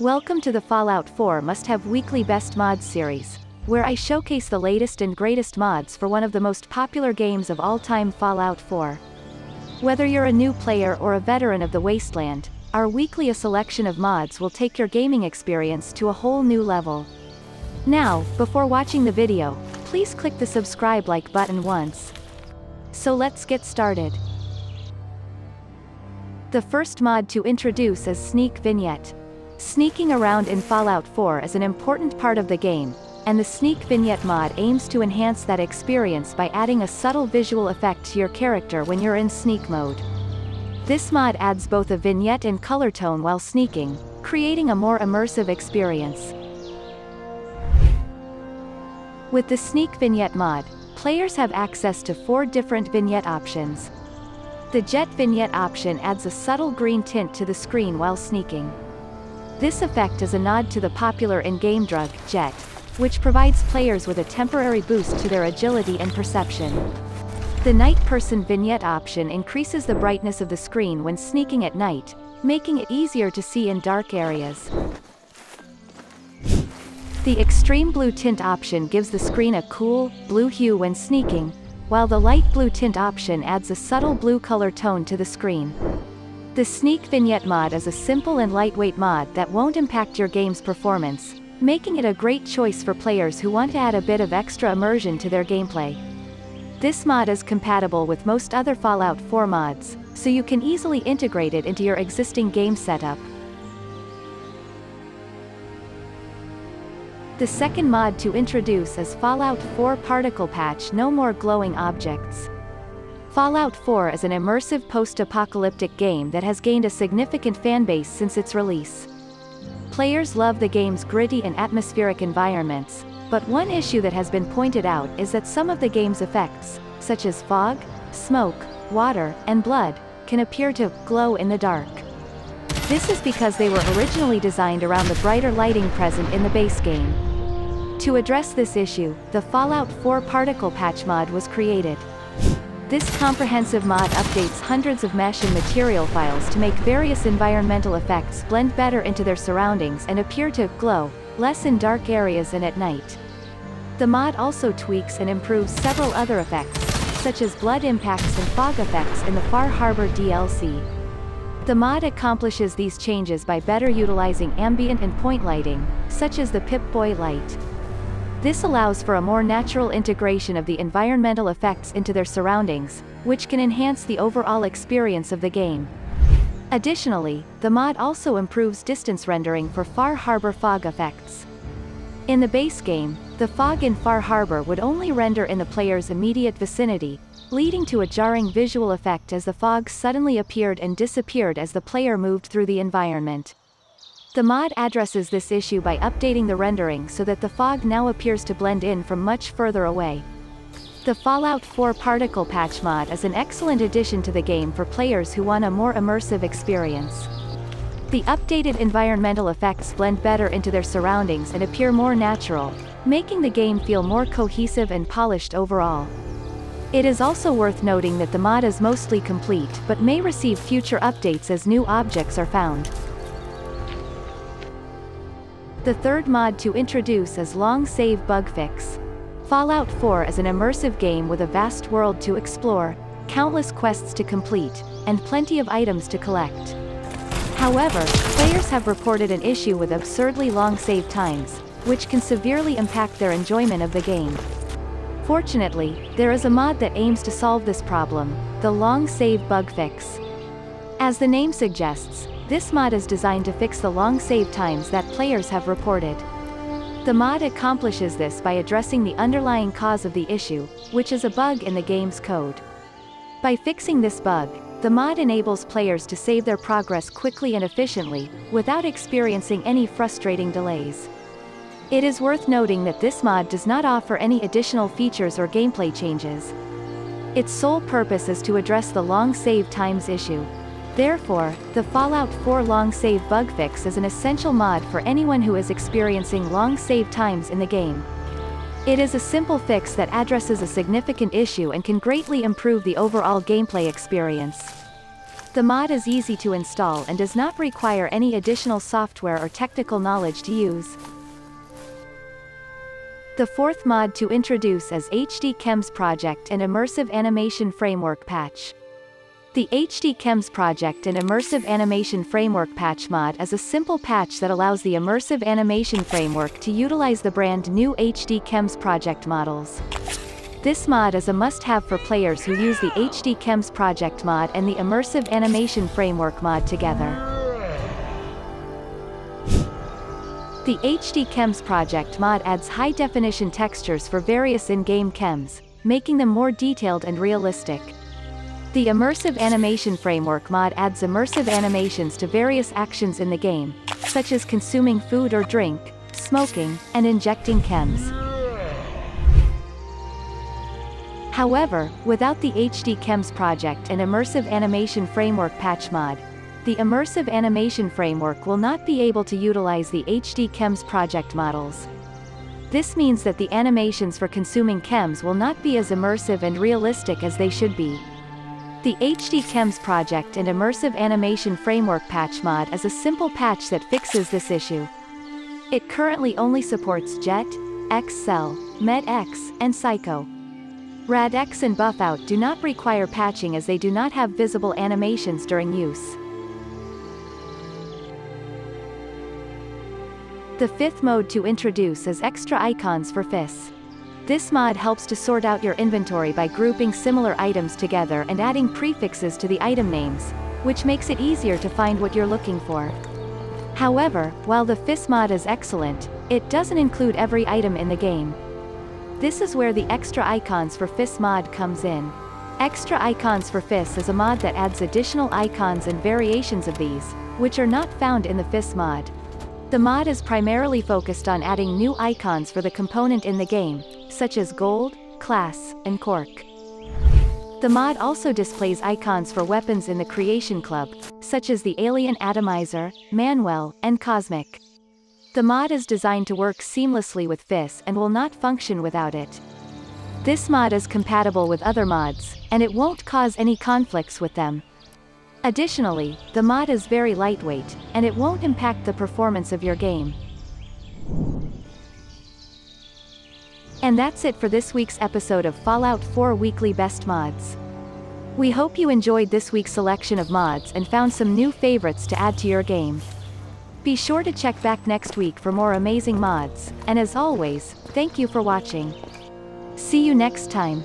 Welcome to the Fallout 4 Must-Have Weekly Best Mods series, where I showcase the latest and greatest mods for one of the most popular games of all time Fallout 4. Whether you're a new player or a veteran of the Wasteland, our weekly a selection of mods will take your gaming experience to a whole new level. Now, before watching the video, please click the subscribe like button once. So let's get started. The first mod to introduce is Sneak Vignette. Sneaking around in Fallout 4 is an important part of the game, and the Sneak Vignette mod aims to enhance that experience by adding a subtle visual effect to your character when you're in sneak mode. This mod adds both a vignette and color tone while sneaking, creating a more immersive experience. With the Sneak Vignette mod, players have access to four different vignette options. The Jet Vignette option adds a subtle green tint to the screen while sneaking. This effect is a nod to the popular in-game drug, Jet, which provides players with a temporary boost to their agility and perception. The Night Person vignette option increases the brightness of the screen when sneaking at night, making it easier to see in dark areas. The Extreme Blue Tint option gives the screen a cool, blue hue when sneaking, while the Light Blue Tint option adds a subtle blue color tone to the screen. The Sneak Vignette mod is a simple and lightweight mod that won't impact your game's performance, making it a great choice for players who want to add a bit of extra immersion to their gameplay. This mod is compatible with most other Fallout 4 mods, so you can easily integrate it into your existing game setup. The second mod to introduce is Fallout 4 Particle Patch No More Glowing Objects. Fallout 4 is an immersive post-apocalyptic game that has gained a significant fanbase since its release. Players love the game's gritty and atmospheric environments, but one issue that has been pointed out is that some of the game's effects, such as fog, smoke, water, and blood, can appear to glow in the dark. This is because they were originally designed around the brighter lighting present in the base game. To address this issue, the Fallout 4 Particle Patch mod was created. This comprehensive mod updates hundreds of mesh and material files to make various environmental effects blend better into their surroundings and appear to glow, less in dark areas and at night. The mod also tweaks and improves several other effects, such as blood impacts and fog effects in the Far Harbor DLC. The mod accomplishes these changes by better utilizing ambient and point lighting, such as the Pip-Boy light. This allows for a more natural integration of the environmental effects into their surroundings, which can enhance the overall experience of the game. Additionally, the mod also improves distance rendering for Far Harbor fog effects. In the base game, the fog in Far Harbor would only render in the player's immediate vicinity, leading to a jarring visual effect as the fog suddenly appeared and disappeared as the player moved through the environment. The mod addresses this issue by updating the rendering so that the fog now appears to blend in from much further away. The Fallout 4 Particle Patch mod is an excellent addition to the game for players who want a more immersive experience. The updated environmental effects blend better into their surroundings and appear more natural, making the game feel more cohesive and polished overall. It is also worth noting that the mod is mostly complete but may receive future updates as new objects are found. The third mod to introduce is Long Save Bug Fix. Fallout 4 is an immersive game with a vast world to explore, countless quests to complete, and plenty of items to collect. However, players have reported an issue with absurdly long save times, which can severely impact their enjoyment of the game. Fortunately, there is a mod that aims to solve this problem, the Long Save Bug Fix. As the name suggests, this mod is designed to fix the long save times that players have reported. The mod accomplishes this by addressing the underlying cause of the issue, which is a bug in the game's code. By fixing this bug, the mod enables players to save their progress quickly and efficiently, without experiencing any frustrating delays. It is worth noting that this mod does not offer any additional features or gameplay changes. Its sole purpose is to address the long save times issue. Therefore, the Fallout 4 Long Save Bug Fix is an essential mod for anyone who is experiencing long save times in the game. It is a simple fix that addresses a significant issue and can greatly improve the overall gameplay experience. The mod is easy to install and does not require any additional software or technical knowledge to use. The fourth mod to introduce is HD Chems Project and Immersive Animation Framework Patch. The HD Chems Project and Immersive Animation Framework Patch mod is a simple patch that allows the Immersive Animation Framework to utilize the brand new HD Chems Project models. This mod is a must-have for players who use the HD Chems Project mod and the Immersive Animation Framework mod together. The HD Chems project mod adds high-definition textures for various in-game chems, making them more detailed and realistic. The Immersive Animation Framework mod adds immersive animations to various actions in the game, such as consuming food or drink, smoking, and injecting chems. However, without the HD Chems project and Immersive Animation Framework patch mod, the Immersive Animation Framework will not be able to utilize the HD Chems project models. This means that the animations for consuming chems will not be as immersive and realistic as they should be. The HD Chems project and Immersive Animation Framework patch mod is a simple patch that fixes this issue. It currently only supports Jet, X-Cell, MedX, and Psycho. RadX and BuffOut do not require patching as they do not have visible animations during use. The fifth mode to introduce is Extra Icons for FIS. This mod helps to sort out your inventory by grouping similar items together and adding prefixes to the item names, which makes it easier to find what you're looking for. However, while the FIS mod is excellent, it doesn't include every item in the game. This is where the Extra Icons for FIS mod comes in. Extra Icons for FIS is a mod that adds additional icons and variations of these, which are not found in the FIS mod. The mod is primarily focused on adding new icons for the component in the game, such as gold, glass, and cork. The mod also displays icons for weapons in the Creation Club, such as the Alien Atomizer, Manwell, and Cosmic. The mod is designed to work seamlessly with FIS and will not function without it. This mod is compatible with other mods, and it won't cause any conflicts with them. Additionally, the mod is very lightweight, and it won't impact the performance of your game. And that's it for this week's episode of Fallout 4 Weekly Best Mods. We hope you enjoyed this week's selection of mods and found some new favorites to add to your game. Be sure to check back next week for more amazing mods, and as always, thank you for watching. See you next time.